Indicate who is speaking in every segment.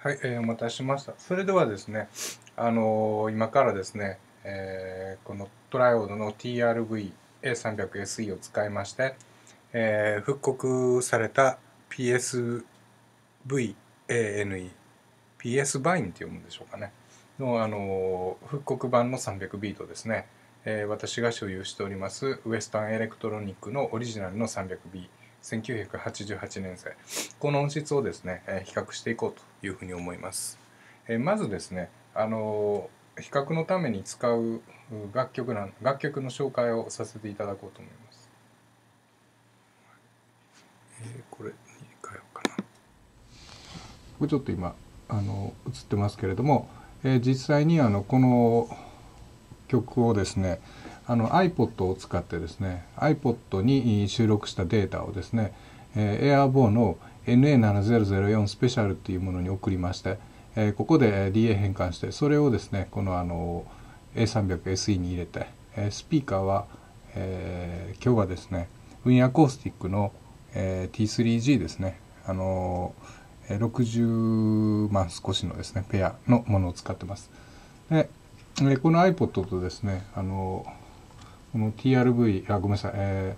Speaker 1: はい、えー、お待たせしました。それではですね、あのー、今からですね、えー、このトライオードの TRV-A300SE を使いまして、えー、復刻された PSVANE、PS バインって読むんでしょうかね、の、あのー、復刻版の300ビートですね、えー、私が所有しておりますウエスタンエレクトロニックのオリジナルの 300B 1988年生この音質をですね、比較していこうというふうに思います、えまずですねあの比較のために使う楽曲な楽曲の紹介をさせていただこうと思います、えー、これに変えようかな。これちょっと今あの映ってますけれども、えー、実際にあのこの曲をですねあの iPod を使ってですね iPod に収録したデータをですね、えー、Airbo の NA7004 スペシャルっていうものに送りまして、えー、ここで DA 変換してそれをですねこのあの A300SE に入れて、スピーカーは、えー、今日はですねウィンアコースティックの、えー、T3G ですねあのー、60万少しのですねペアのものを使ってます。でこの iPod とですねあのーこの TRV あごめんなさい、え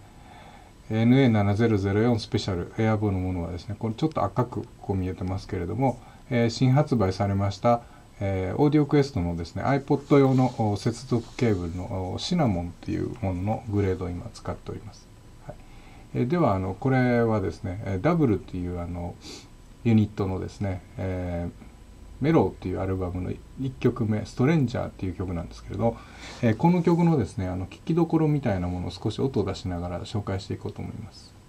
Speaker 1: ー、NA7004 スペシャルエアボのものはですねこれちょっと赤くこう見えてますけれども、えー、新発売されました、えー、オーディオクエストのですね iPod 用の接続ケーブルのシナモンっていうもののグレードを今使っております、はい。えー、ではあのこれはですねダブルっていうあのユニットのですね、えーメローっていうアルバムの1曲目「ストレンジャー」っていう曲なんですけれど、えー、この曲のですねあの聴きどころみたいなものを少し音を出しながら紹介していこうと思います。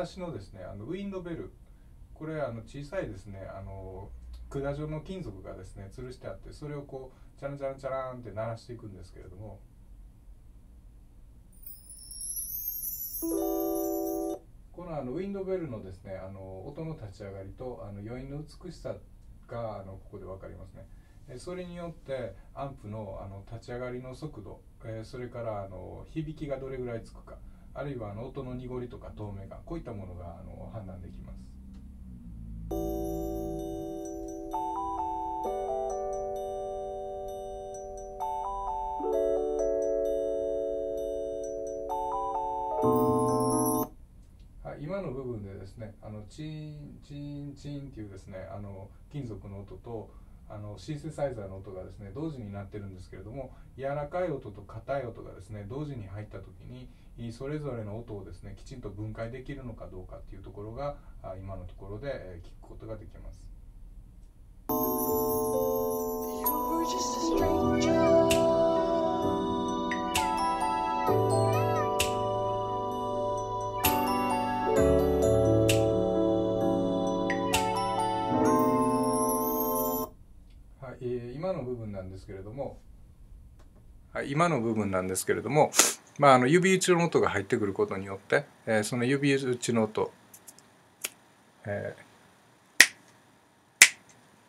Speaker 1: 出しのですねあのウィンドベル。これあの小さいですねあの管状の金属がですね吊るしてあってそれをこうチャラチャラチャランって鳴らしていくんですけれども。このあのウィンドベルのですねあの音の立ち上がりとあの余韻の美しさがあのここで分かりますね。それによってアンプのあの立ち上がりの速度、えそれからあの響きがどれぐらいつくか。あるいはあの音の濁りとか透明感こういったものがあの判断できます。今の部分でですねあのチンチンチンっていうですねあの金属の音とあのシンセサイザーの音がですね同時になってるんですけれども柔らかい音と硬い音がですね同時に入った時にそれぞれの音をですねきちんと分解できるのかどうかっていうところが今のところで聞くことができます。の部分なんですけれども、はい、今の部分なんですけれども、まあ、あの指打ちの音が入ってくることによって、えー、その指打ちの音、えー、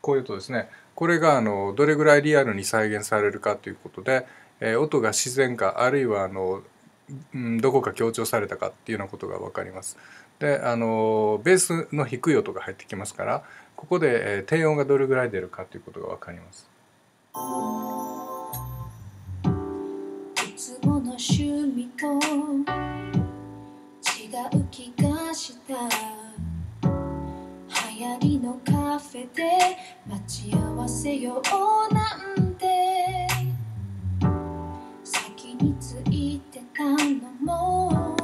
Speaker 1: こういう音ですねこれがあのどれぐらいリアルに再現されるかということで、えー、音が自然かあるいはあの、うん、どこか強調されたかっていうようなことが分かります。であのベースの低い音が入ってきますからここで、え、低音がどれぐらい出るかということが分かります。
Speaker 2: いつもの趣味と違う気がした流行りのカフェで待ち合わせようなんて。先についてたのも。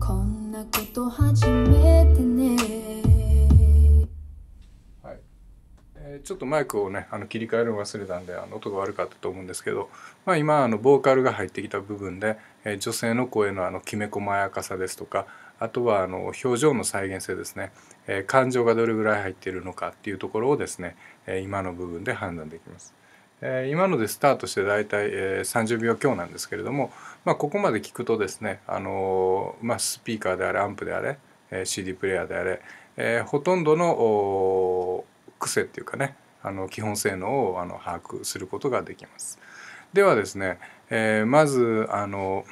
Speaker 2: こんなこと初めてね。
Speaker 1: ち
Speaker 2: ょっとマイクをねあの切り替えるの忘れたんであの音が悪かったと思うんですけど、まあ、今あのボーカルが入ってきた部分で、えー、女性の声のあのきめ細やかさですとかあとはあの表情の再現性ですね、えー、感情がどれぐらい入っているのかっていうところをですね、え、今の部分で判断できます。え、今のでスタートして大体、え、30秒強なんですけれども、まあ、ここまで聞くとですね、あの、まあ、スピーカーであれアンプであれ、え、CD プレーヤーであれ、え、ほとんどの癖っていうかねあの基本性能をあの把握することができます。ではですね、えー、まずあの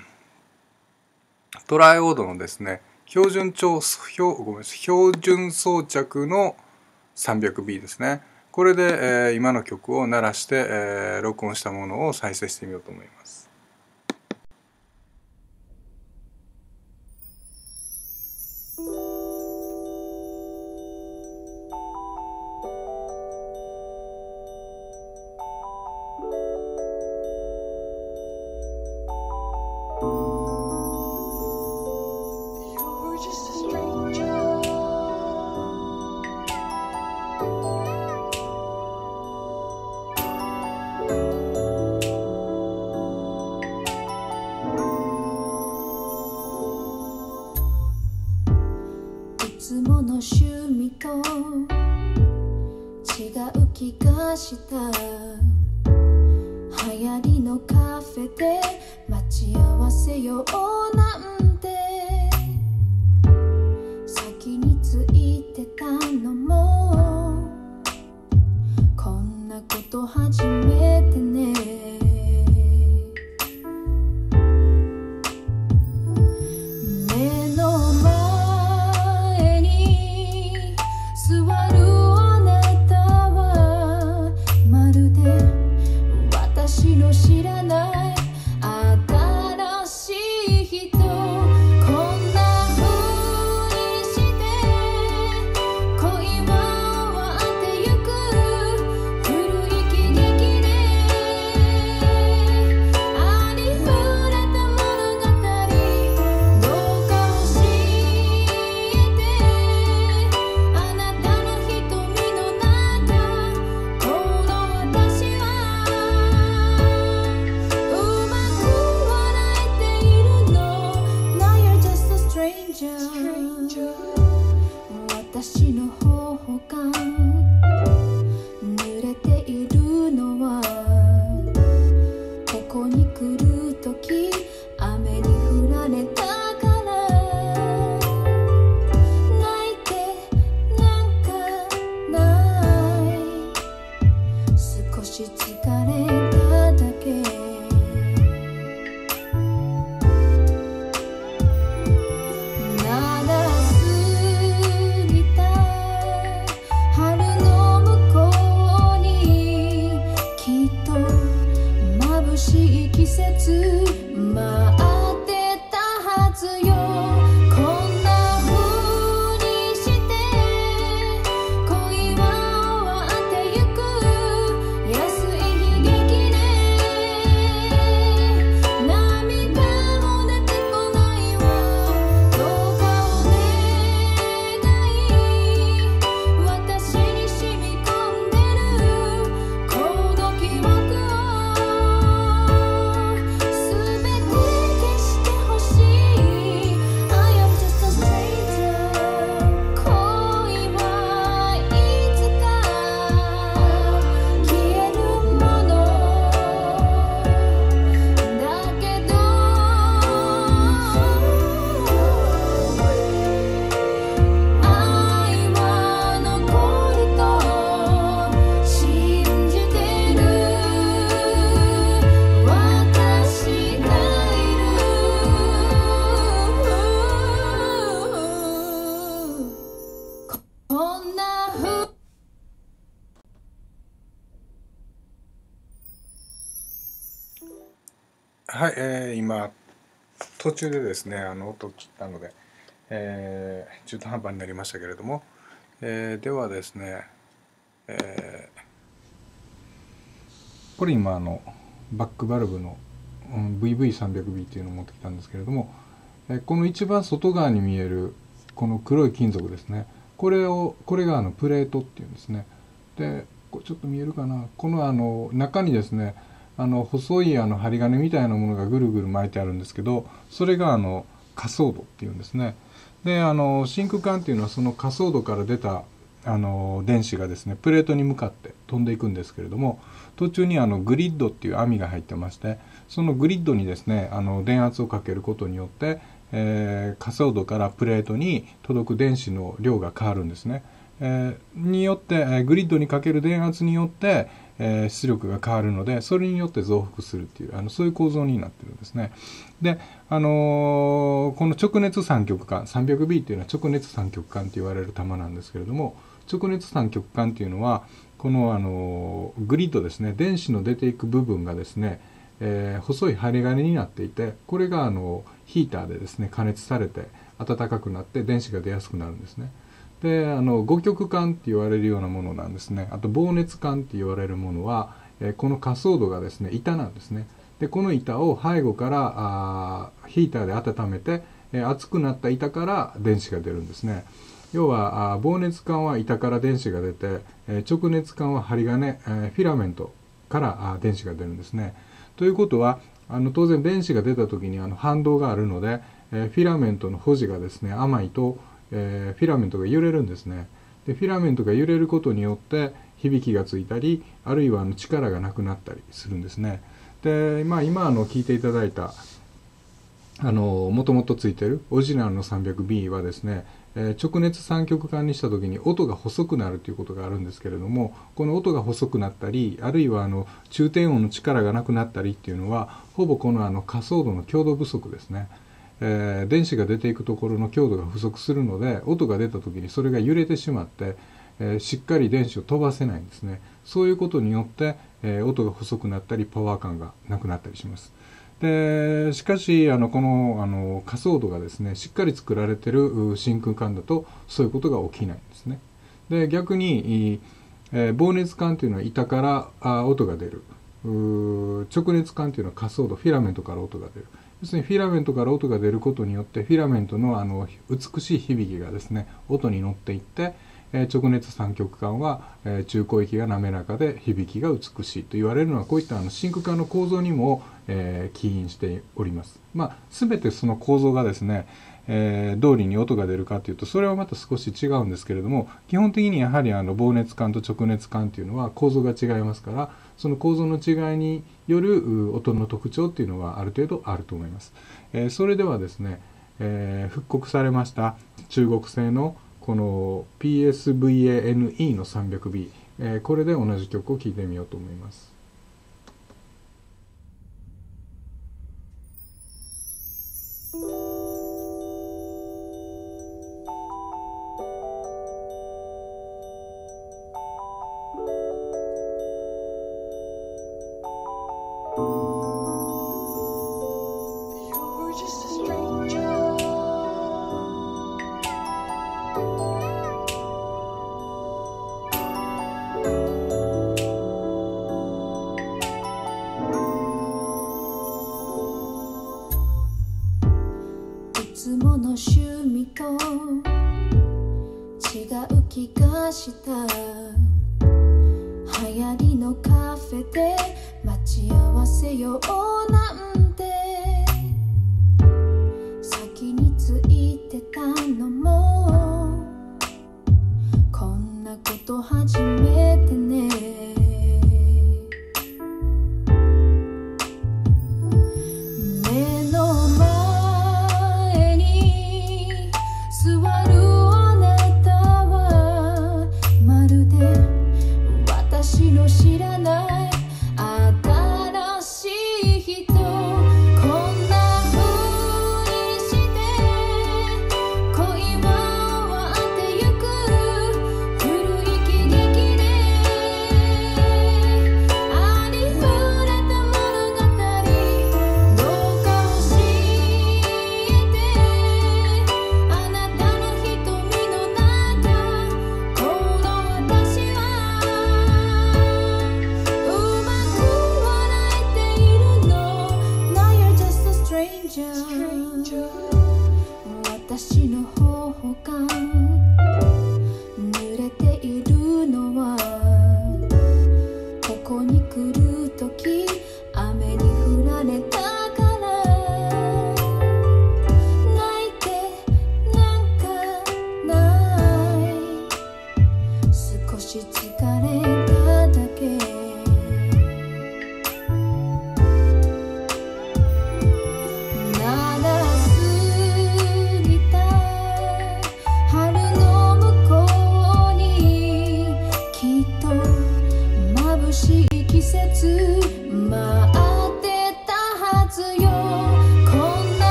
Speaker 2: トライオードのですね標準調標ごめんなさい標準装着の 300B ですねこれで、えー、今の曲を鳴らして、えー、録音したものを再生してみようと思います。私の頬がはい、えー、今途中でですねあの音を切ったので、えー、中途半端になりましたけれども、えー、ではですね、えー、これ今あのバックバルブの、うん、VV300B っていうのを持ってきたんですけれども、えー、この一番外側に見えるこの黒い金属ですねこれをこれがあのプレートっていうんですね。で
Speaker 1: ちょっと見えるかな？このあの中にですねあの細いあの針金みたいなものがぐるぐる巻いてあるんですけどそれがあの加速度っていうんですねであの真空管っていうのはその加速度から出たあの電子がですねプレートに向かって飛んでいくんですけれども途中にあのグリッドっていう網が入ってましてそのグリッドにですねあの電圧をかけることによって、えー、加速度からプレートに届く電子の量が変わるんですね。えー、によって、えー、グリッドにかける電圧によって、えー、出力が変わるのでそれによって増幅するっていうあのそういう構造になってるんですね。で、あのー、この直熱三極管 300B っていうのは直熱三極管って言われる玉なんですけれども直熱三極管っていうのはこの、あのー、グリッドですね電子の出ていく部分がですね、えー、細い針金になっていてこれがあのヒーターでですね加熱されて暖かくなって電子が出やすくなるんですね。であの五極管って言われるようなものなんですね。あと棒熱管って言われるものは、えー、この加速度がですね板なんですね。でこの板を背後からあヒーターで温めて、えー、熱くなった板から電子が出るんですね。要はあ棒熱管は板から電子が出て、えー、直熱管は針金、えー、フィラメントからあ電子が出るんですね。ということはあの当然電子が出た時にあの反動があるので、えフィラメントの保持がですね甘いとえー、フィラメントが揺れるんですねでフィラメントが揺れることによって響きがついたりあるいはあの力がなくなったりするんですねで、まあ、今あの聞いていただいたあのもともとついてるオリジナルの 300B はですね、えー、直熱三極管にした時に音が細くなるということがあるんですけれどもこの音が細くなったりあるいはあの中低音の力がなくなったりっていうのはほぼこのあの加速度の強度不足ですね。えー、電子が出ていくところの強度が不足するので音が出た時にそれが揺れてしまって、えー、しっかり電子を飛ばせないんですね。そういうことによって、えー、音が細くなったりパワー感がなくなったりします。でしかしあのこのあの加速度がですねしっかり作られてる真空管だとそういうことが起きないんですね。で逆に、えー、棒熱管というのは板からあ音が出る。直熱管というのは加速度フィラメントから音が出る。するにフィラメントから音が出ることによってフィラメントのあの美しい響きがですね音に乗っていって、え、直熱三極管は、え、中高域が滑らかで響きが美しいと言われるのはこういったあの真空管の構造にも、え、起因しております。まあ、全てその構造がですね、えー、通りに音が出るかというとそれはまた少し違うんですけれども基本的にやはりあの棒熱管と直熱管というのは構造が違いますからその構造の違いによる音の特徴っていうのはある程度あると思います。えー、それではですね、えー、復刻されました中国製のこの PSVANE の 300B、えー、これで同じ曲を聴いてみようと思います。濡れした。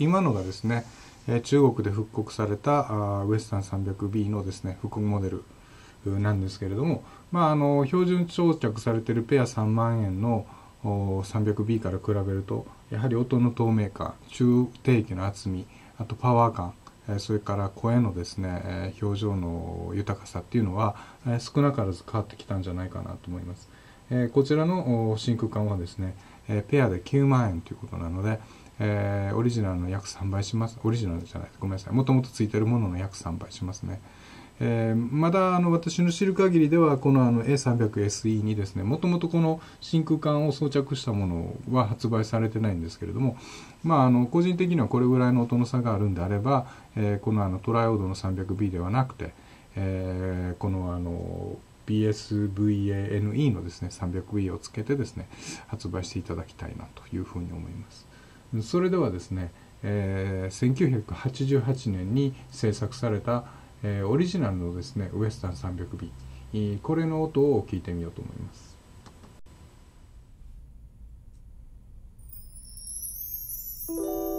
Speaker 1: 今のがですね、え中国で復刻されたあウエスタン 300B のですね復刻モデルなんですけれども、まあ、あの標準装着されてるペア3万円の 300B から比べるとやはり音の透明感中低域の厚みあとパワー感それから声のですね、表情の豊かさっていうのは、少なからず変わってきたんじゃないかなと思います。こちらの真空管はですね、ペアで9万円ということなので、えーオリジナルの約3倍します。オリジナルじゃない、ごめんなさい。もともとついてるものの約3倍しますね。えーまだあの私の知る限りではこのあの A300SE にですねもともとこの真空管を装着したものは発売されてないんですけれども、まあ、あの個人的にはこれぐらいの音の差があるんであれば、えーこのあのトライオードの 300B ではなくて、えーこのあの BSVANE のですね 300B をつけてですね発売していただきたいなというふうに思います。それではですね、えー1988年に制作された、えーオリジナルのですねウエスタン 300B これの音を聞いてみようと思います。
Speaker 2: い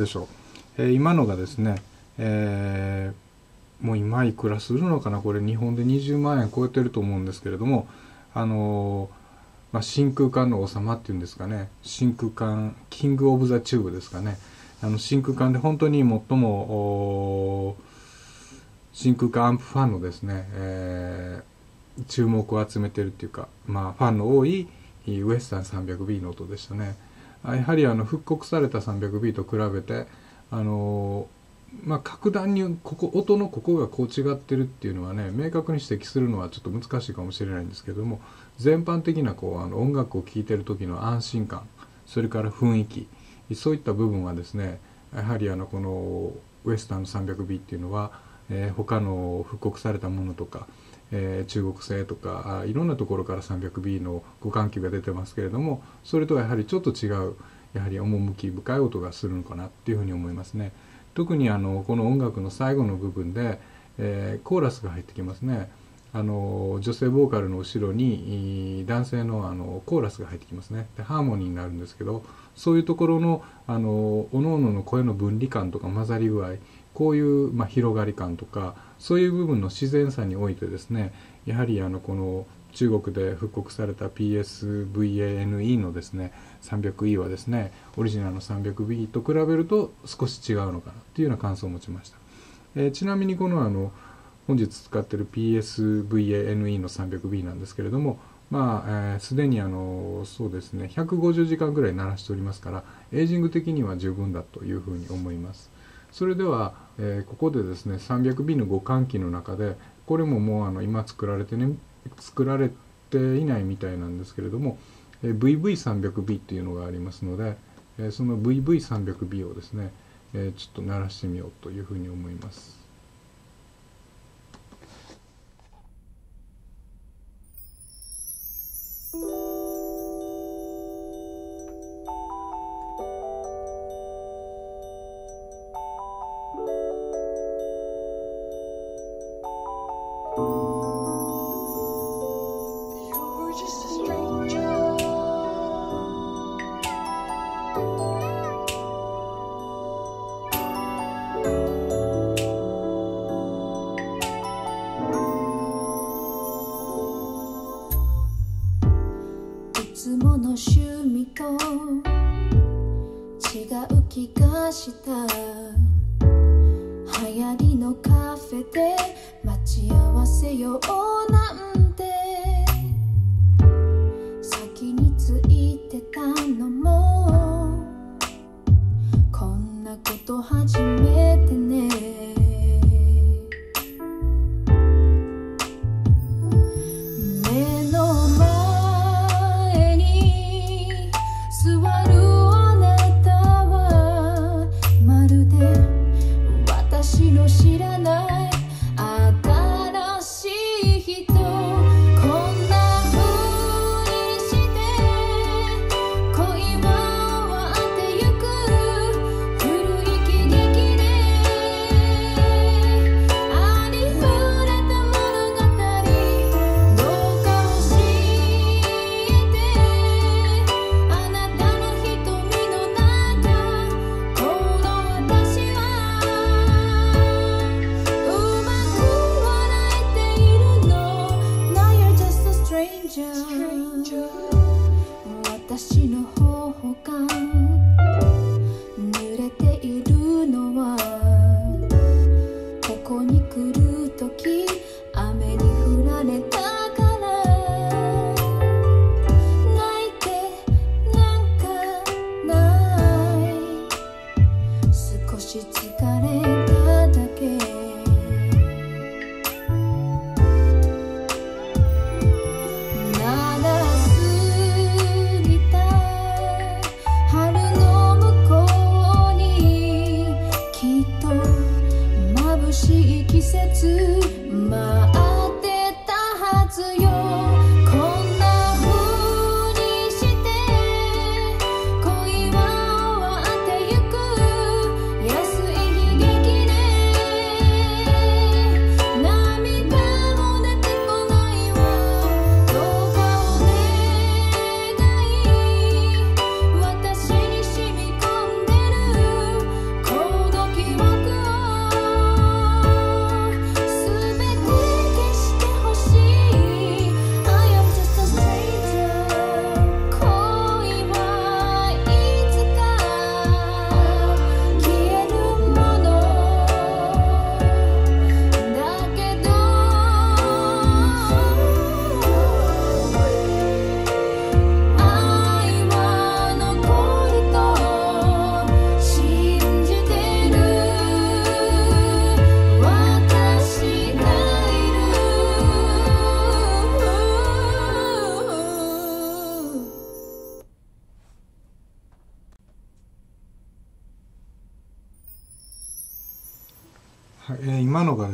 Speaker 2: でし
Speaker 1: ょう、えー今のがですね、えーもう今いくらするのかな？これ日本で20万円超えてると思うんですけれども
Speaker 2: あのまあ、真空管の王様っていうんですかね。真空管 King of the Tube ですかね。あの真空管で本当に最も真空管アンプファンのですね、えー、注目を集めてるっていうか、まあ、ファンの多いウエスタン 300B の音でしたね。やはりあの復刻された 300B と比べてあのまあ、格段にここ音のここがこう違ってるっていうのはね明確に指摘するのはちょっと難しいかもしれないんですけども全般的なこうあの音楽を聴いてる時の安心感それから雰囲気そういった部分はですねやはりあのこのウエスタンの 300B っていうのは、えー、他の復刻されたものとか、えー、中国製とかいろんなところから 300B の互換球が出てますけれどもそれとはやはりちょっと違うやはり趣深い音がするのかなっていうふうに思いますね。特にあのこの音楽の最後の部分で、えー、コーラスが入ってきますねあの女性ボーカルの後ろに男性のあのコーラスが入ってきますねでハーモニーになるんですけどそういうところのあの各々の声の分離感とか混ざり具合こういう、まあ、広がり感とかそういう部分の自然さにおいてですねやはりあのこの中国で復刻された PSVANE のですね 300E はですねオリジナルの 300B と比べると少し違うのかなっていうような感想を持ちました、えー、ちなみにこのあの本日使ってる PSVANE の 300B なんですけれどもまあすで、えー、にあのそうですね150時間ぐらい鳴らしておりますからエイジング的には十分だというふうに思います。それでは、えー、ここでですね 300B の互換機の中でこれももうあの今作られてね作られていないみたいなんですけれども、え VV300B っていうのがありますので、えその VV300B をですね、えちょっと鳴らしてみようというふうに思います。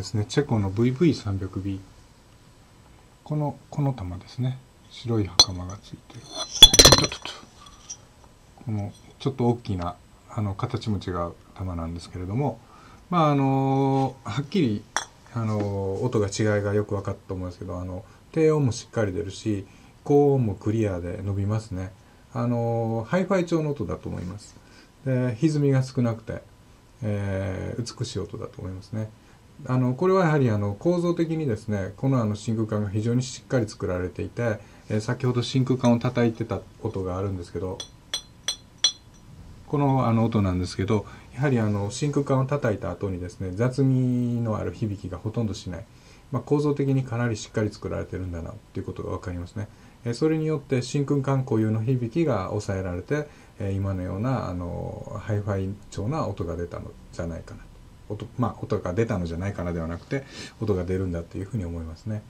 Speaker 1: ですね。チェコの VV300B このこの玉ですね。白い袴がついて。るちょっとちょっと。このちょっと大きなあの形も違う玉なんですけれども。まああのはっきりあの音が違いがよく分かったと思うんですけどあの低音もしっかり出るし高音もクリアで伸びますね。あのハイファイ調の音だと思います。で歪みが少なくて、えー美しい音だと思いますね。あのこれはやはりあの構造的にですねこのあの真空管が非常にしっかり作られていて、えー先ほど真空管を叩いてた音があるんですけどこのあの音なんですけどやはりあの真空管を叩いた後にですね雑味のある響きがほとんどしない、まあ、構造的にかなりしっかり作られてるんだなっていうことが分かりますね。えそれによって真空管固有の響きが抑えられて、え今のようなあのハイファイ調な音が出たのじゃないかな音,、まあ、音が出たのじゃないかなではなくて音が出るんだっていうふうに思いますね。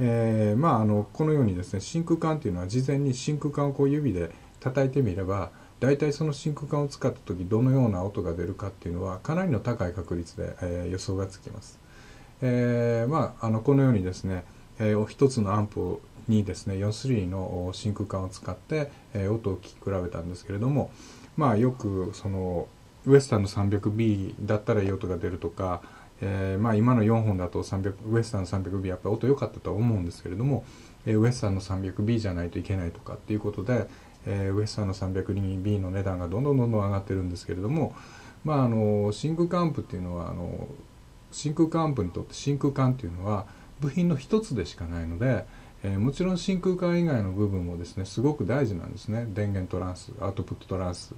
Speaker 1: えーまああのこのようにですね真空管っていうのは事前に真空管をこう指で叩いてみれば大体その真空管を使った時どのような音が出るかっていうのはかなりの高い確率で、えー予想がつきます。えーまあ、あのこのようにですね、えー一つのアンプにですね4種類の真空管を使って、え音を聞き比べたんですけれどもまあよくそのウエスタンの 300B だったらいい音が出るとか、えーまあ今の4本だと300ウエスタンの 300B やっぱり音良かったとは思うんですけれども、えーウエスタンの 300B じゃないといけないとかっていうことで、えーウエスタンの 300B の値段がどんどんどんどん上がってるんですけれどもまああの真空管アンプっていうのはあの真空管アンプにとって真空管っていうのは部品の一つでしかないので、えーもちろん真空管以外の部分もですねすごく大事なんですね。電源トランスアウトプットトランス、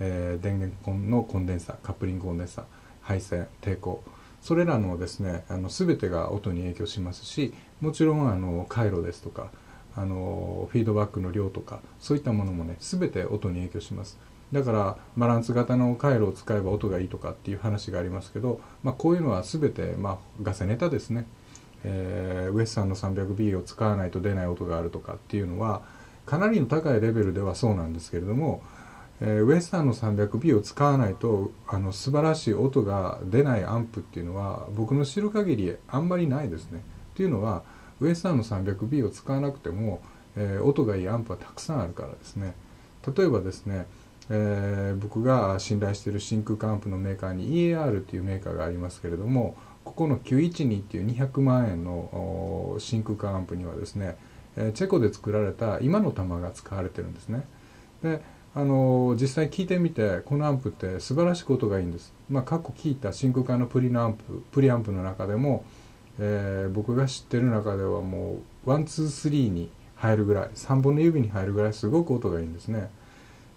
Speaker 1: えー電源のコンデンサカップリングコンデンサ配線抵抗。それらのですねあの全てが音に影響しますしもちろんあの回路ですとかあのフィードバックの量とかそういったものもね全て音に影響します。だからバランス型の回路を使えば音がいいとかっていう話がありますけど、まあ、こういうのは全て、まあ、ガセネタですね、えーウエスタンの 300B を使わないと出ない音があるとかっていうのはかなりの高いレベルではそうなんですけれども、えーウエスタンの 300B を使わないとあの素晴らしい音が出ないアンプっていうのは僕の知る限りあんまりないですね。っていうのはウエスタンの 300B を使わなくても、えー音がいいアンプはたくさんあるからですね。例えばですね、えー僕が信頼している真空管アンプのメーカーに EAR っていうメーカーがありますけれどもここの912っていう200万円の真空管アンプにはですね、チェコで作られた今の玉が使われてるんですね。であの実際聞いてみてこのアンプって素晴らしく音がいいんです。まあ、過去聞いた真空管のプリのアンププリアンプの中でも、えー僕が知ってる中ではもう one two three に入るぐらい3本の指に入るぐらいすごく音がいいんですね。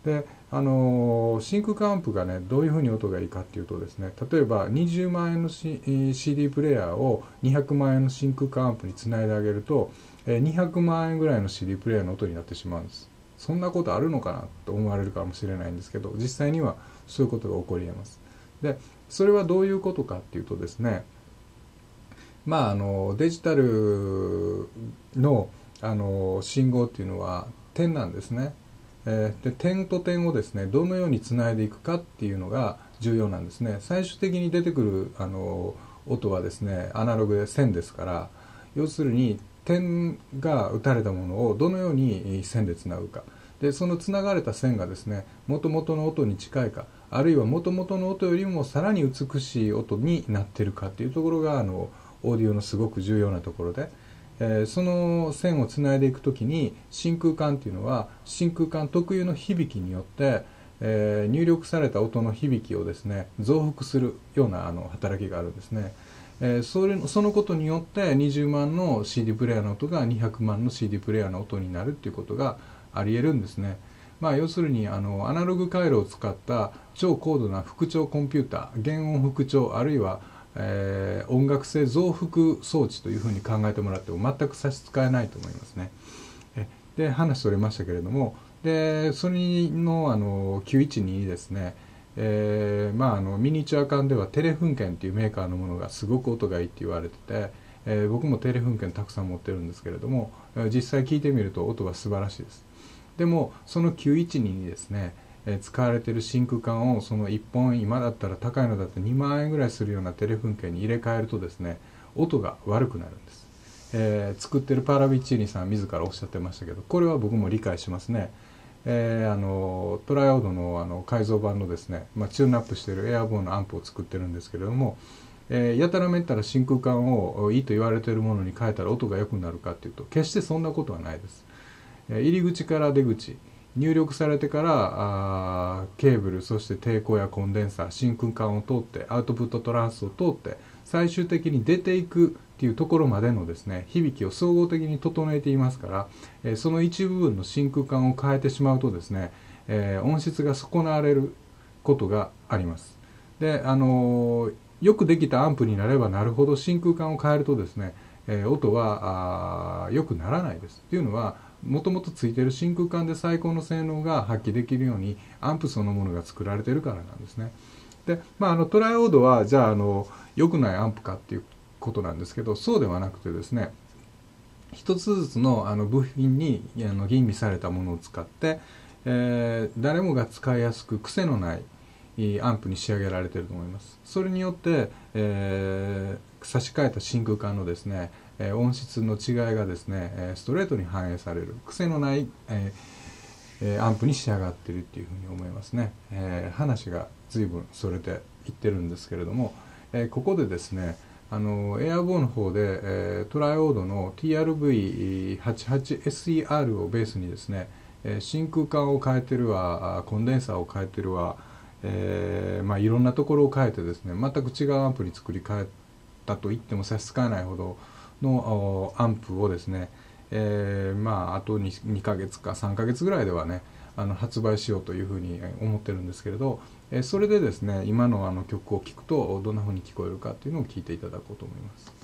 Speaker 1: であの真空管アンプがねどういうふうに音がいいかっていうとですね例えば20万円の、CD プレイヤーを200万円の真空管アンプにつないであげると、200万円ぐらいの CD プレイヤーの音になってしまうんです。そんなことあるのかなと思われるかもしれないんですけど実際にはそういうことが起こりえます。でそれはどういうことかっていうとですねまああのデジタルのあの信号っていうのは点なんですね。えーで点と点をですねどのようにつないでいくかっていうのが重要なんですね。最終的に出てくるあの音はですねアナログで線ですから要するに点が打たれたものをどのように線でつなぐか。でそのつながれた線がですね元々の音に近いかあるいは元々の音よりもさらに美しい音になってるかっていうところがあのオーディオのすごく重要なところで、えーその線をつないでいくときに真空管っていうのは真空管特有の響きによって、えー入力された音の響きをですね増幅するようなあの働きがあるんですね。えーそれそのことによって20万の CD プレイヤーの音が200万の CD プレイヤーの音になるっていうことがありえるんですね。まあ、要するにあのアナログ回路を使った超高度な復調コンピューター原音復調あるいは、えー音楽性増幅装置というふうに考えてもらっても全く差し支えないと思いますね。えで話それましたけれどもでそれのあの912にですねえーまあ、あのミニチュア缶ではテレフンケンっていうメーカーのものがすごく音がいいって言われてて、えー僕もテレフンケンたくさん持ってるんですけれども実際聞いてみると音は素晴らしいですでもその912にですね、え使われてる真空管をその1本今だったら高いのだって2万円ぐらいするようなテレフン系に入れ替えるとですね音が悪くなるんです、えー作ってるパラビッチーニさん自らおっしゃってましたけどこれは僕も理解しますね。えーあのトライオードのあの改造版のですね、まあ、チューンアップしてるエアボーンのアンプを作ってるんですけれども、えーやたらめったら真空管をいいと言われているものに変えたら音が良くなるかっていうと決してそんなことはないです、えー入り口から出口入力されてからあーケーブルそして抵抗やコンデンサー真空管を通ってアウトプットトランスを通って最終的に出ていくっていうところまでのですね響きを総合的に整えていますから、えその一部分の真空管を変えてしまうとですね、え音質が損なわれることがあります。であのーよくできたアンプになればなるほど真空管を変えるとですね、え音はあー良くならないです。っていうのはもともとついてる真空管で最高の性能が発揮できるようにアンプそのものが作られてるからなんですね。で、まあ、あのトライオードはじゃああの良くないアンプかっていうことなんですけどそうではなくてですね一つずつのあの部品にあの吟味されたものを使って、えー誰もが使いやすく癖のないアンプに仕上げられてると思います。それによって、えー差し替えた真空管のですね、え音質の違いがですね、えストレートに反映される癖のない、ええアンプに仕上がってるっていうふうに思いますね、え話が随分それていってるんですけれども、えここでですねあのエアボーの方で、えトライオードの TRV88SER をベースにですね、え真空管を変えてるわコンデンサーを変えてるわ、えーまあ、いろんなところを変えてですね全く違うアンプに作り変えたと言っても差し支えないほどのアンプをですね、えーまああと 2, 2ヶ月か3ヶ月ぐらいではねあの発売しようというふうに思ってるんですけれど、えそれでですね今のあの曲を聴くとどんなふうに聞こえるかっていうのを聞いていただこうと思います。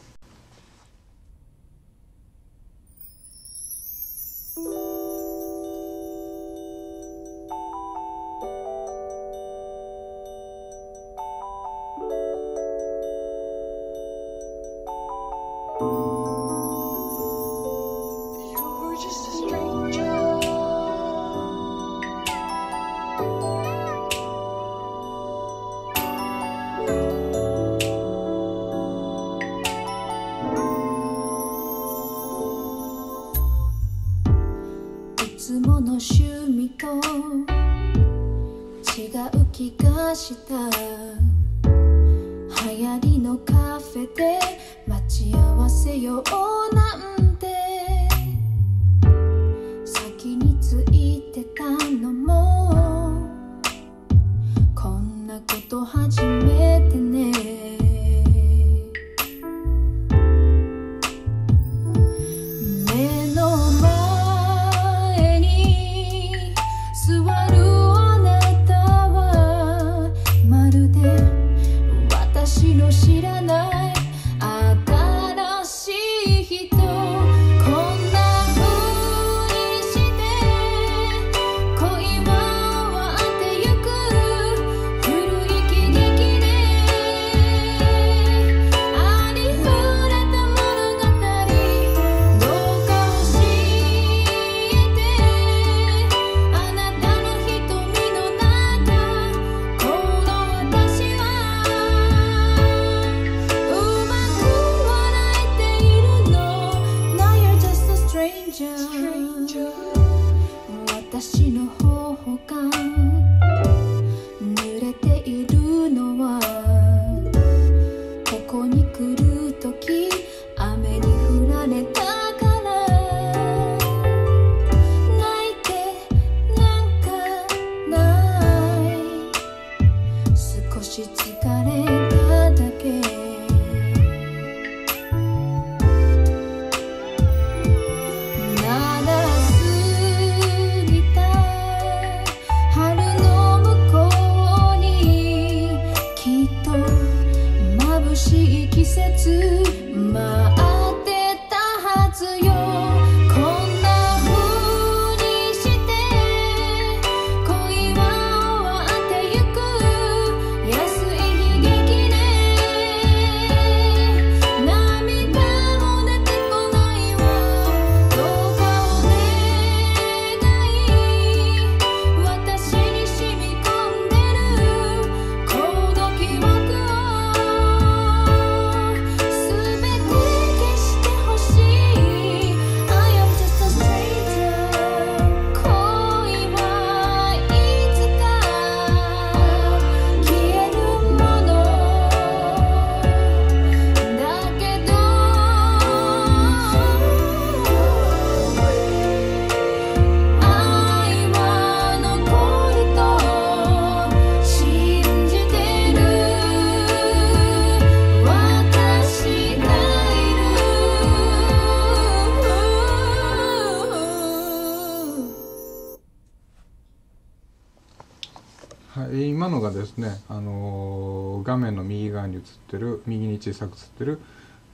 Speaker 2: はい、今のが
Speaker 1: ですね、あの画面の右側に映ってる右に小さく映ってる、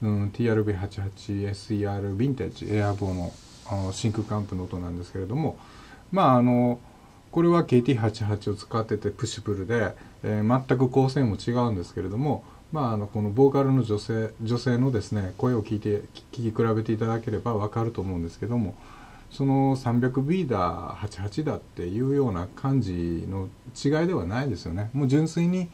Speaker 1: うん、TRB88SER ヴィンテージエアボーのあの真空管アンプの音なんですけれどもまああのこれは KT88 を使っててプッシュプルで、えー全く構成も違うんですけれども、まあ、あのこのボーカルの女性女性のですね声を聞いて聞き比べていただければ分かると思うんですけどもその 300B だ88だっていうような感じの違いではないですよね。もう純粋に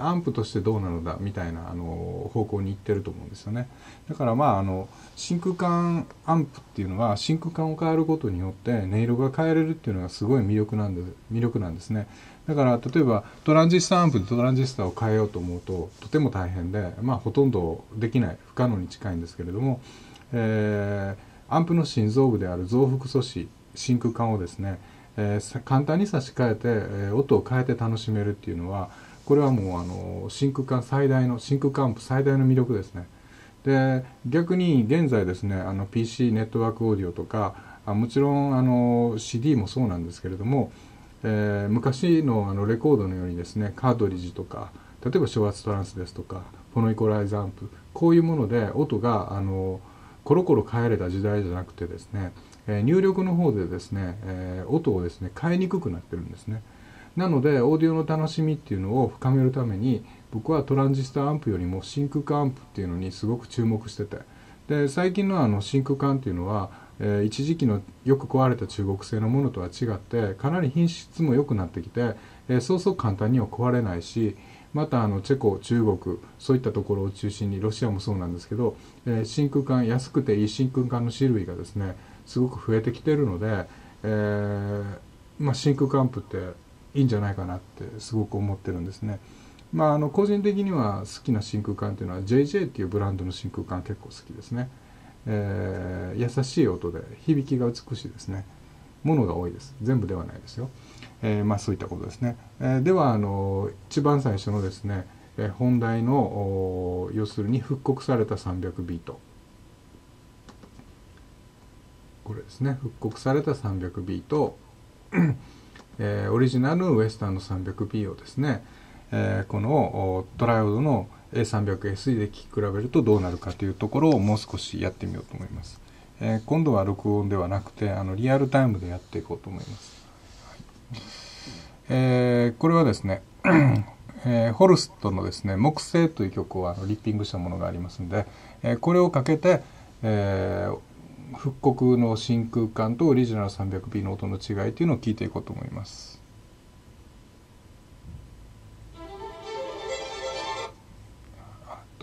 Speaker 1: アンプとしてどうなのだみたいなあの方向に行ってると思うんですよね。だからまああの真空管アンプっていうのは真空管を変えることによって音色が変えれるっていうのがすごい魅力なんで魅力なんですね。だから例えばトランジスタアンプでトランジスタを変えようと思うととても大変でまあほとんどできない不可能に近いんですけれども、えーアンプの心臓部である増幅素子真空管をですね、えー簡単に差し替えて、えー音を変えて楽しめるっていうのはこれはもうあの真空管最大の真空管アンプ最大の魅力ですね。で逆に現在ですねあの PC ネットワークオーディオとかあもちろんあの CD もそうなんですけれども、えー昔のあのレコードのようにですねカートリッジとか例えば小圧トランスですとかフォノイコライザーアンプこういうもので音があのコロコロ変えれた時代じゃなくてですね、え入力の方でですね、え音をですね変えにくくなってるんですね。なのでオーディオの楽しみっていうのを深めるために僕はトランジスタアンプよりも真空管アンプっていうのにすごく注目しててで最近のあの真空管っていうのは、え一時期のよく壊れた中国製のものとは違ってかなり品質も良くなってきて、えそうそう簡単には壊れないしまたあのチェコ中国そういったところを中心にロシアもそうなんですけど、えー真空管安くていい真空管の種類がですねすごく増えてきてるので、えーまあ、真空管アンプっていいんじゃないかなってすごく思ってるんですね。まあ、あの個人的には好きな真空管っていうのは JJ っていうブランドの真空管結構好きですね、えー優しい音で響きが美しいですね。ものが多いです。全部ではないですよ、えーまあそういったことですね、えーではあの一番最初のですね、えー本題のお要するに復刻された300ビート。これですね。復刻された300ビート。えーオリジナルウエスタンの 300B をですね、えーこのトライオードの A300SE で聴き比べるとどうなるかというところをもう少しやってみようと思います。えー今度は録音ではなくてあのリアルタイムでやっていこうと思います。えーこれはですね、えーホルストのですね「木星」という曲をあのリッピングしたものがありますので、えーこれをかけて、えー復刻の真空管とオリジナル 300B の音の違いというのを聞いていこうと思います。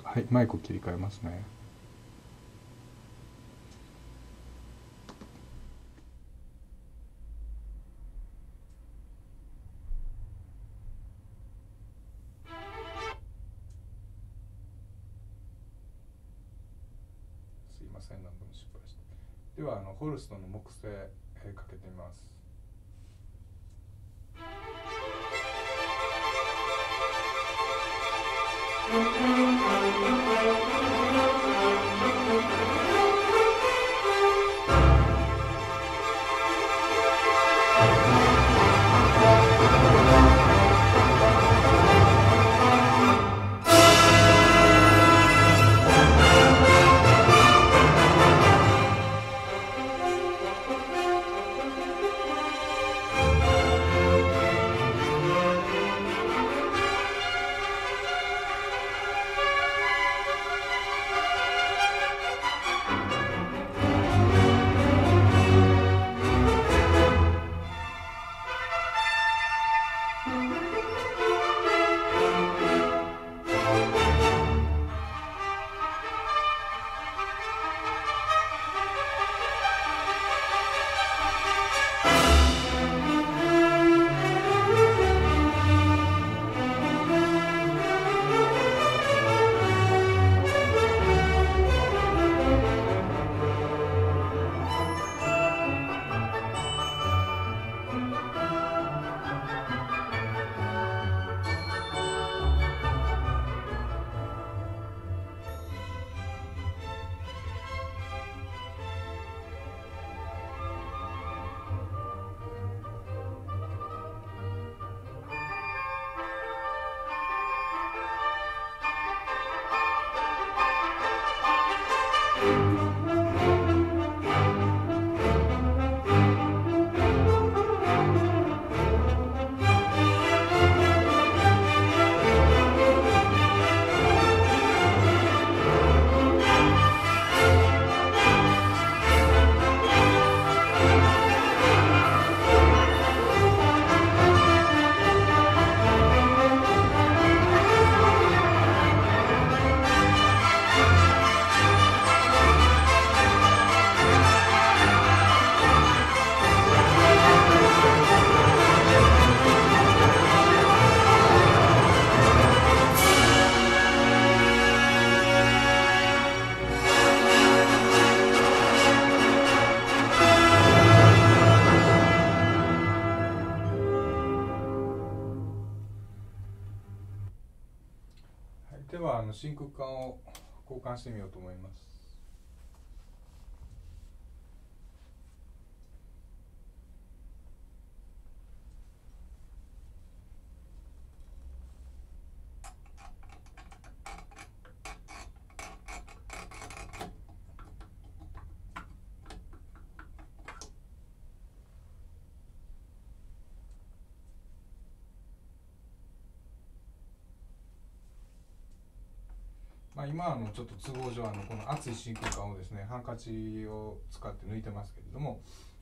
Speaker 1: はい、マイクを切り替えますね。ではあのホルストの木星、えー、かけてみます。う ん真空管を交換してみようと思います。今あのちょっと都合上あのこの熱い真空管をですねハンカチを使って抜いてますけれども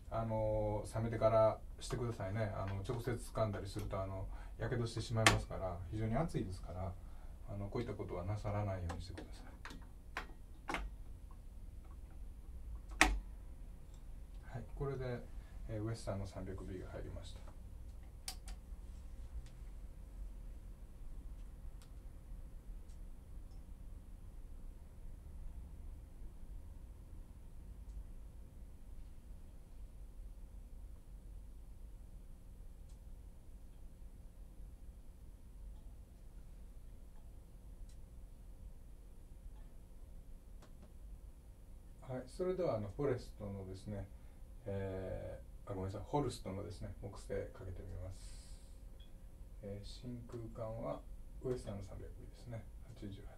Speaker 1: あの冷めてからしてくださいね。あの直接掴んだりするとあのやけどしてしまいますから非常に熱いですからあのこういったことはなさらないようにしてください。はいこれで、えーウエスタンの 300B が入りました。それではあのフォレストのですね、えーあごめんなさいホルストのですね木製かけてみます、えー真空管はウエスタンの300ですね。88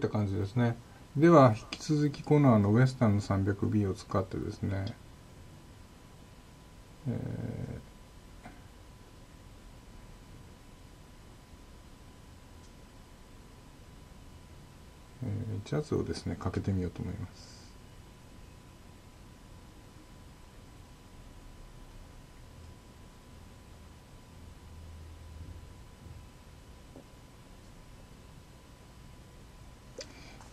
Speaker 1: った感じですね。では、引き続きこのあのウエスタンの 300B を使ってですね、えーえージャズをですね、かけてみようと思います。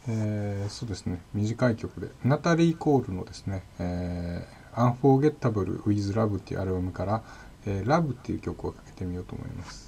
Speaker 1: えー、そうですね短い曲でナタリー・コールのですね「えー、アンフォーゲッタブル・ウィズ・ラブ」っていうアルバムから「えー、ラブ」っていう曲をかけてみようと思います。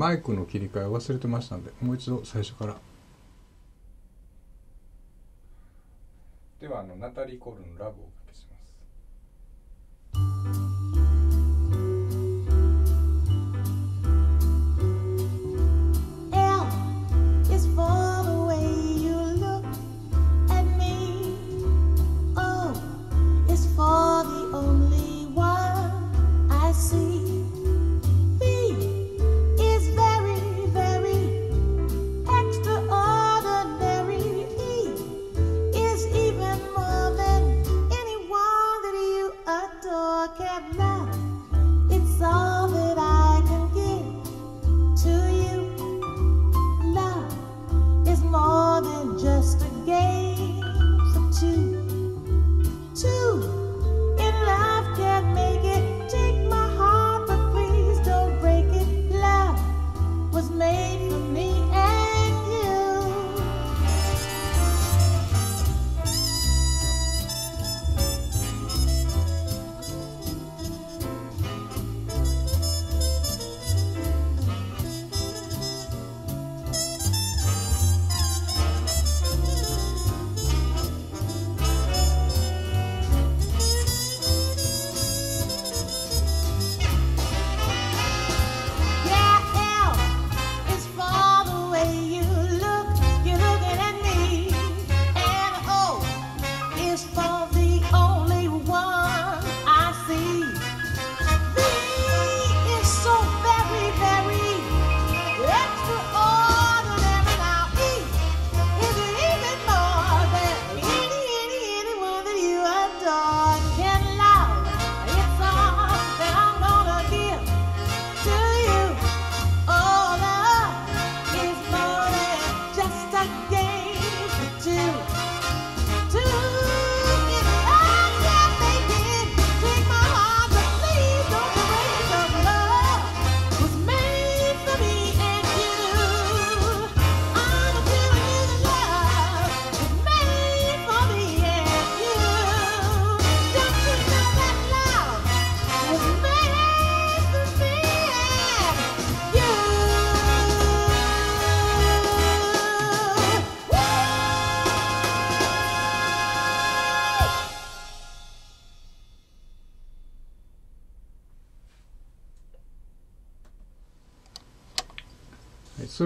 Speaker 2: マイクの切り替えを忘れてましたんでもう一度最初から。ではあのナタリー・コールの「ラブ」を。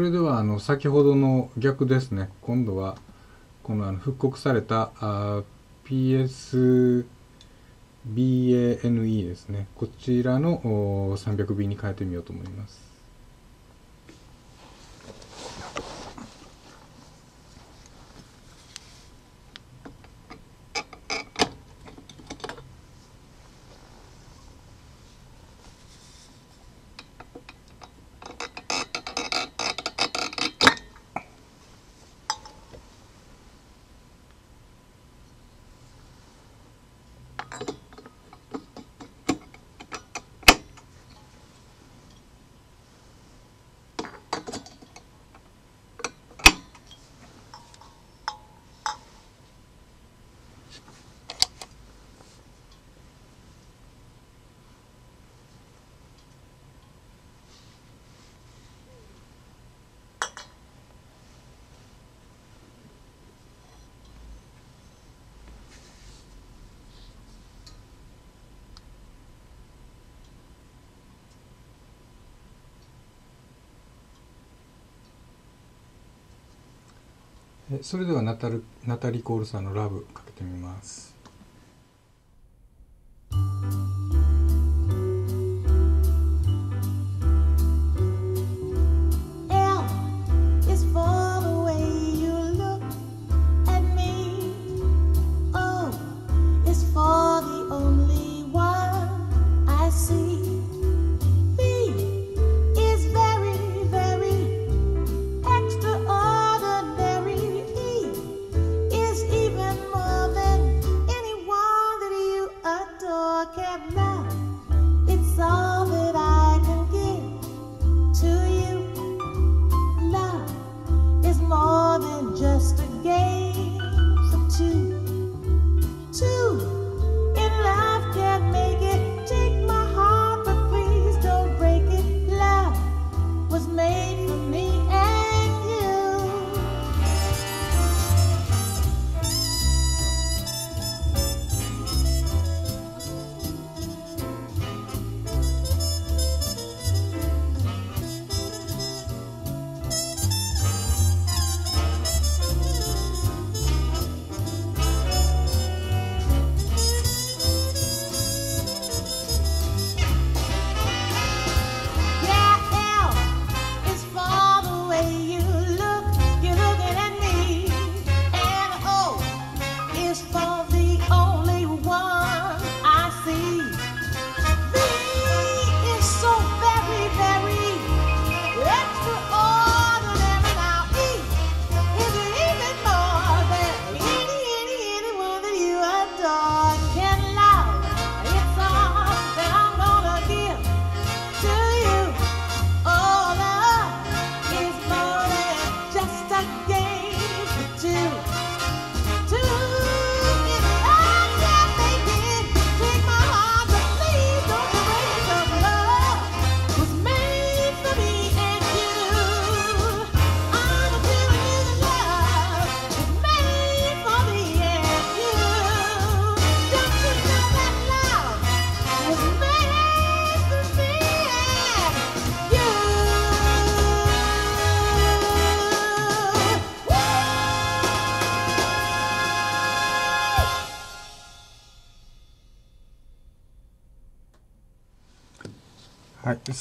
Speaker 2: れではあの先ほどの逆ですね。今度はこのあの復刻された PSBANE ですね。こちらの 300B に変えてみようと思います。それではナタルナタリコールさんの「ラブ」かけてみます。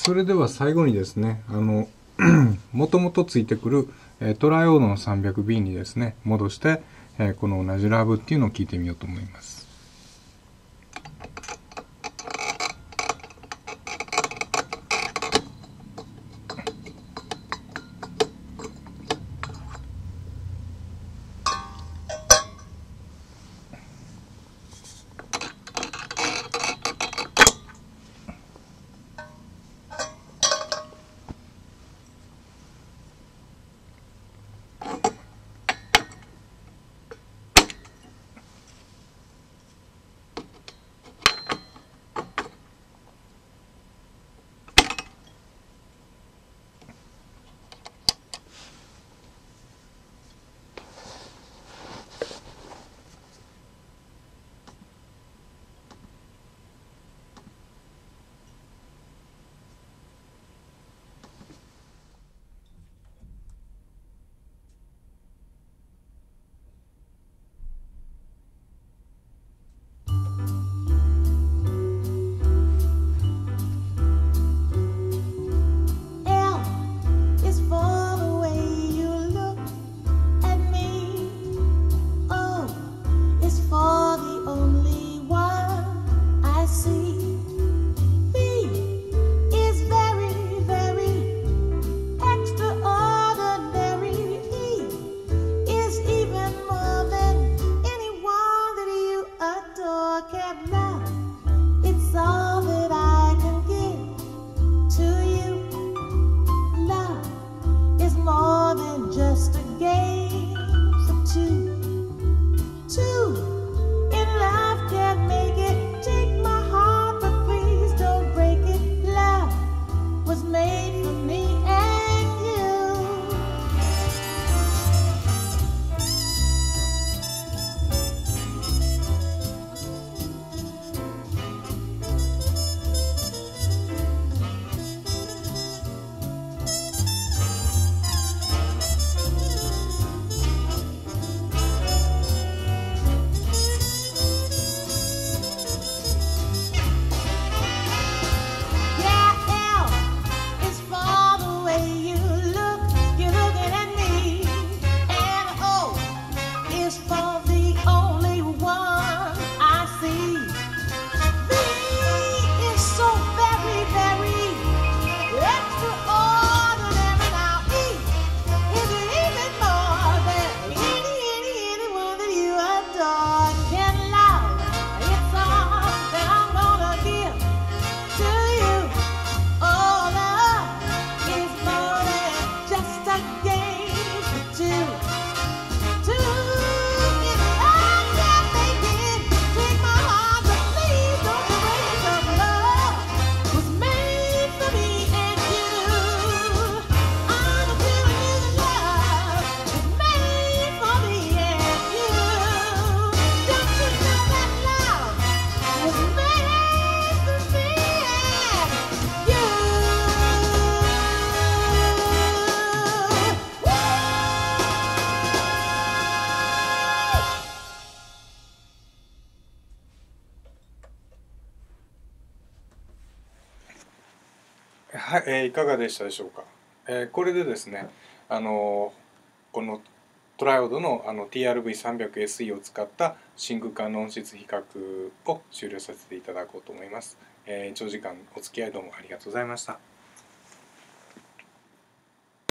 Speaker 2: それでは最後にですね、あの、もともとついてくる、トライオードの 300B にですね、戻して、えーこの同じラブっていうのを聞いてみようと思います。えーいかがでしたでしょうか？えーこれでですね、あのこのトライオードのあの TRV300SE を使った真空管の音質比較を終了させていただこうと思います。えー長時間お付き合いどうもありがとうございました。